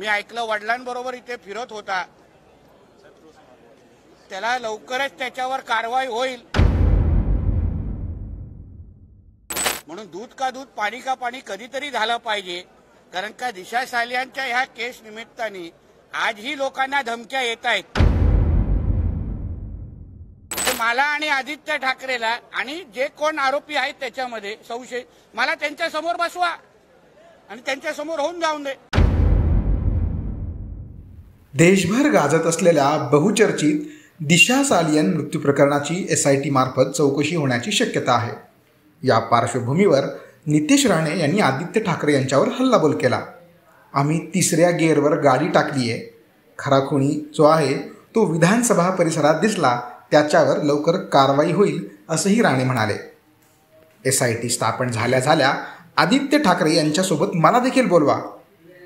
मी ऐकलं वडिलांबरोबर इथे फिरत होता. त्याला लवकरच त्याच्यावर कारवाई होईल. म्हणून दूध का दूध पाणी का पाणी कधीतरी झालं पाहिजे. कारण का दिशा सालियांच्या ह्या केस निमित्ताने आजही लोकांना धमक्या येत आहेत. मला आणि आदित्य ठाकरेला आणि जे कोण आरोपी आहेत त्याच्यामध्ये संशय मला त्यांच्यासमोर बसवा. आणि त्यांच्यासमोर होऊन जाऊन दे. देशभर गाजत असलेल्या बहुचर्चित दिशा सालियन मृत्यू प्रकरणाची एस आय टी मार्फत चौकशी होण्याची शक्यता आहे. या पार्श्वभूमीवर नितेश राणे यांनी आदित्य ठाकरे यांच्यावर हल्लाबोल केला. आम्ही तिसऱ्या गिअरवर गाडी टाकली आहे खरा खुणी जो आहे तो विधानसभा परिसरात दिसला त्याच्यावर लवकर कारवाई होईल असंही राणे म्हणाले. एस आय टी स्थापन झाल्या झाल्या आदित्य ठाकरे यांच्यासोबत मला देखील बोलवा.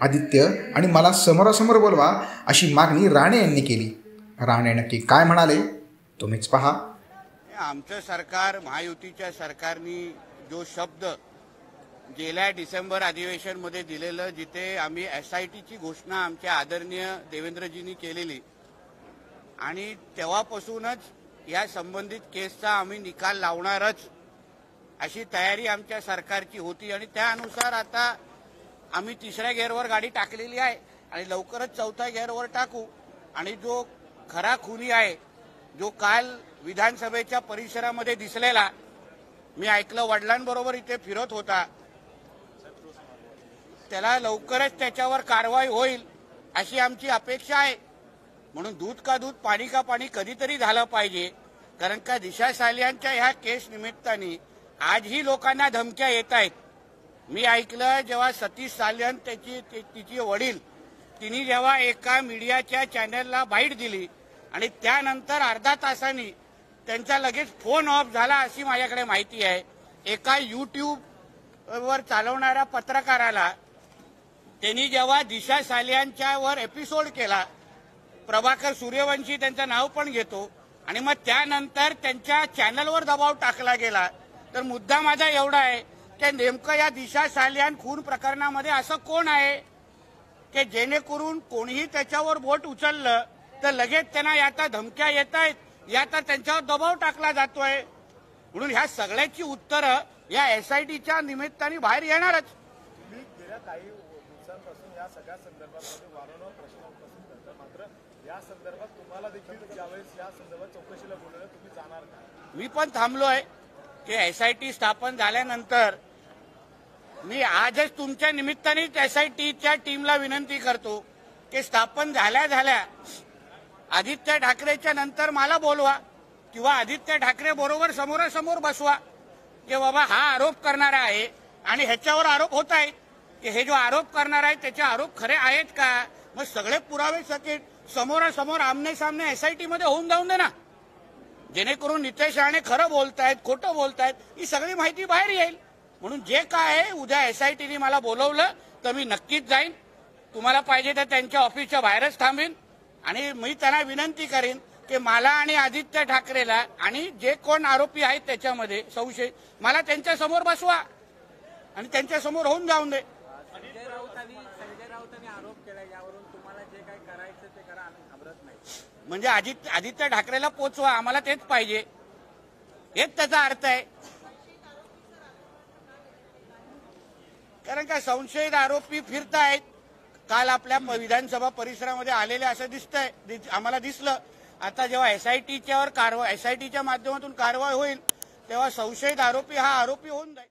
आदित्य आणि मला समोरासमोर बोलवा अशी मागणी राणे यांनी केली. राणे नक्की काय म्हणाले? तुम्हीच पहा. आमचं सरकार महायुतीच्या सरकारनी जो शब्द गेल्या डिसेंबर अधिवेशनमध्ये दिलेलं जिथे आम्ही एस आय टीची घोषणा आमच्या आदरणीय देवेंद्रजींनी केलेली आणि तेव्हापासूनच या संबंधित केसचा आम्ही निकाल लावणारच अशी तयारी आमच्या सरकारची होती. आणि त्यानुसार आता आम्ही तिसऱ्या गेअरवर गाडी टाकलेली आहे आणि लवकरच चौथ्या गेअरवर टाकू. आणि जो खरा खुनी आहे जो काल विधानसभेच्या परिसरामध्ये दिसलेला मी ऐकलं वडिलांबरोबर इथे फिरत होता. त्याला लवकरच त्याच्यावर कारवाई होईल अशी आमची अपेक्षा आहे. म्हणून दूध का दूध पाणी का पाणी कधीतरी झालं पाहिजे. कारण का दिशा सालियांच्या ह्या केस निमित्ताने आजही लोकांना धमक्या येत आहेत. मी ऐकलं जेव्हा सतीश सालन त्याची ति- तिची वडील तिने जेव्हा एका मीडियाच्या चॅनलला बाईट दिली आणि त्यानंतर अर्धा तासांनी त्यांचा लगेच फोन ऑफ झाला अशी माझ्याकडे माहिती आहे. एका युट्यूब वर चालवणाऱ्या पत्रकाराला त्यांनी जेव्हा दिशा सालियांच्या वर एपिसोड केला प्रभाकर सूर्यवंशी त्यांचं नाव पण घेतो आणि मग त्यानंतर त्यांच्या चॅनलवर दबाव टाकला गेला. तर मुद्दा माझा एवढा आहे की नेमकं या दिशा सालियान खून प्रकरणामध्ये असं कोण आहे? की जेणेकरून कोणीही त्याच्यावर बोट उचललं तर लगेच त्यांना याता धमक्या येत आहेत. याता त्यांच्यावर दबाव टाकला जातोय. म्हणून ह्या सगळ्याची उत्तरं या एसआयटीच्या निमित्ताने बाहेर येणारच. तुम्ही गेल्या काही दिवसांपासून या सगळ्या संदर्भामध्ये वारंवार प्रश्न उपस्थित करता मात्र या संदर्भात तुम्हाला देखील ज्यावेळेस या संदर्भात चौकशीला बोलवलं तुम्ही जाणार का? मी पण थांबलोय. की एसआयटी स्थापन झाल्यानंतर मी आजच तुमच्या निमित्तानेच एसआयटीच्या टीमला विनंती करतो की स्थापन झाल्या झाल्या आदित्य ठाकरेच्या नंतर मला बोलवा किंवा आदित्य ठाकरे बरोबर समोरासमोर बसवा की बाबा हा आरोप करणारा आहे आणि ह्याच्यावर आरोप होत आहेत की हे जो आरोप करणार आहे त्याचे आरोप खरे आहेत का? मग सगळे पुरावे सकिट समोरासमोर आमने सामने एसआयटी मध्ये होऊन जाऊन दे ना. जेणेकरून नितेश राणे खरं बोलतायत खोटं बोलतायत ही सगळी माहिती बाहेर येईल. म्हणून जे काय आहे उद्या एसआयटीने मला बोलवलं तर मी नक्कीच जाईन. तुम्हाला पाहिजे तर त्यांच्या ऑफिसच्या बाहेरच थांबीन. आणि मी त्यांना विनंती करेन की मला आणि आदित्य ठाकरेला आणि जे कोण आरोपी आहेत त्याच्यामध्ये संशय मला त्यांच्यासमोर बसवा. आणि त्यांच्यासमोर होऊन जाऊन दे. काय करायचं ते करा आम्ही घाबरत नाही. म्हणजे आदित्य आदित्य ठाकरेला पोचवा आम्हाला तेच पाहिजे. हेच त्याचा अर्थ आहे. कारण का संशयित आरोपी फिरतायत. काल आपल्या विधानसभा परिसरामध्ये आलेले असं दिसतंय आम्हाला दिसलं. आता जेव्हा एसआयटीच्यावर कारवाई एसआयटीच्या माध्यमातून कारवाई होईल तेव्हा संशयित आरोपी हा आरोपी होऊन जाईल.